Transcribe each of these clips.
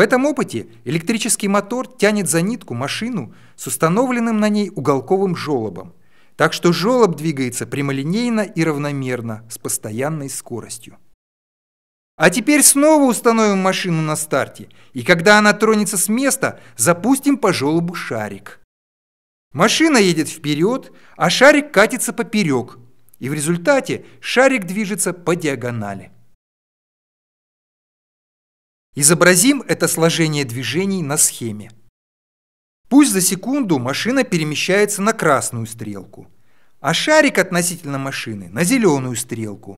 этом опыте электрический мотор тянет за нитку машину с установленным на ней уголковым желобом, так что желоб двигается прямолинейно и равномерно с постоянной скоростью. А теперь снова установим машину на старте, и когда она тронется с места, запустим по желобу шарик. Машина едет вперед, а шарик катится поперек, и в результате шарик движется по диагонали. Изобразим это сложение движений на схеме. Пусть за секунду машина перемещается на красную стрелку, а шарик относительно машины на зеленую стрелку.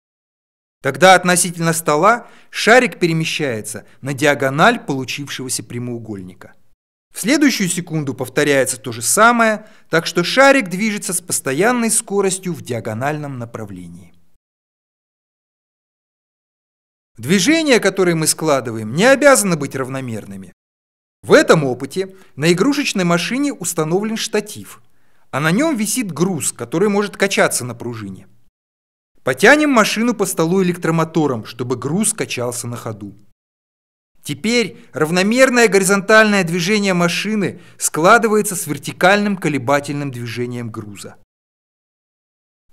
Тогда относительно стола шарик перемещается на диагональ получившегося прямоугольника. В следующую секунду повторяется то же самое, так что шарик движется с постоянной скоростью в диагональном направлении. Движения, которые мы складываем, не обязаны быть равномерными. В этом опыте на игрушечной машине установлен штатив, а на нем висит груз, который может качаться на пружине. Потянем машину по столу электромотором, чтобы груз качался на ходу. Теперь равномерное горизонтальное движение машины складывается с вертикальным колебательным движением груза.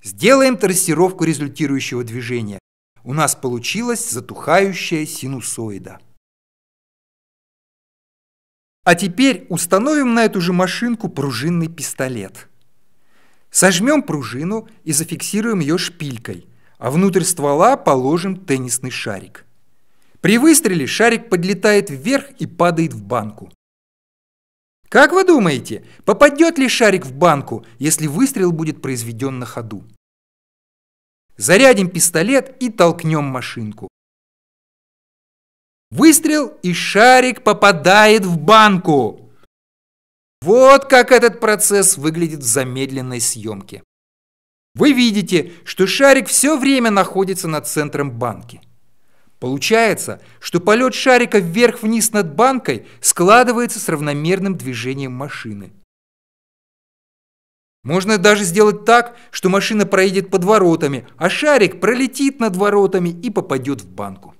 Сделаем трассировку результирующего движения. У нас получилась затухающая синусоида. А теперь установим на эту же машинку пружинный пистолет. Сожмем пружину и зафиксируем ее шпилькой, а внутрь ствола положим теннисный шарик. При выстреле шарик подлетает вверх и падает в банку. Как вы думаете, попадет ли шарик в банку, если выстрел будет произведен на ходу? Зарядим пистолет и толкнем машинку. Выстрел, и шарик попадает в банку. Вот как этот процесс выглядит в замедленной съемке. Вы видите, что шарик все время находится над центром банки. Получается, что полет шарика вверх-вниз над банкой складывается с равномерным движением машины. Можно даже сделать так, что машина проедет под воротами, а шарик пролетит над воротами и попадет в банку.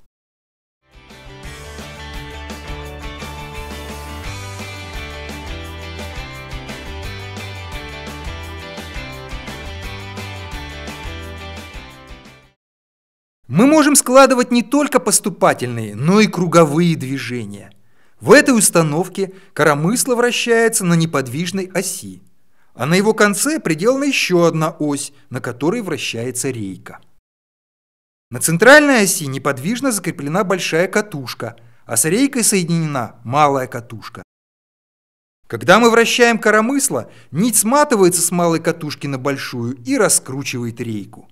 Мы можем складывать не только поступательные, но и круговые движения. В этой установке коромысло вращается на неподвижной оси, а на его конце приделана еще одна ось, на которой вращается рейка. На центральной оси неподвижно закреплена большая катушка, а с рейкой соединена малая катушка. Когда мы вращаем коромысло, нить сматывается с малой катушки на большую и раскручивает рейку.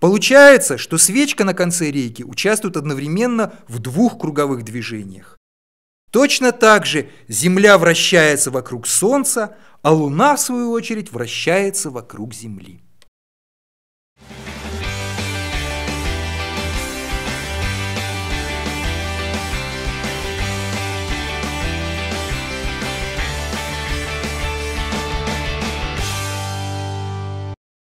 Получается, что свечка на конце рейки участвует одновременно в двух круговых движениях. Точно так же Земля вращается вокруг Солнца, а Луна, в свою очередь, вращается вокруг Земли.